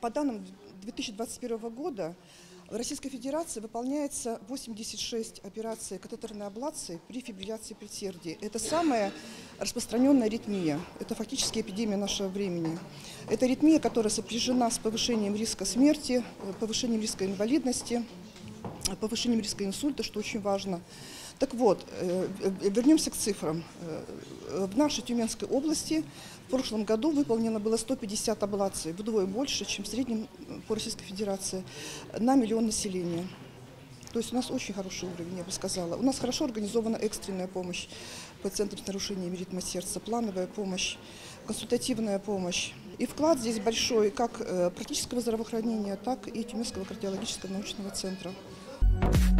По данным 2021 года в Российской Федерации выполняется 86 операций катетерной аблации при фибрилляции предсердий. Это самая распространенная аритмия. Это фактически эпидемия нашего времени. Это аритмия, которая сопряжена с повышением риска смерти, э, повышением риска инвалидности, повышением риска инсульта, что очень важно. Так вот, э, вернемся к цифрам. Э, В нашей Тюменской области в прошлом году выполнено было 150 аблаций, вдвое больше, чем в среднем э, по Российской Федерации, на миллион населения. То есть у нас очень хороший уровень, я бы сказала. У нас хорошо организована экстренная помощь пациентам с нарушениями ритма сердца, плановая помощь, консультативная помощь. И вклад здесь большой как практического здравоохранения, так и Тюменского кардиологического научного центра. Bye.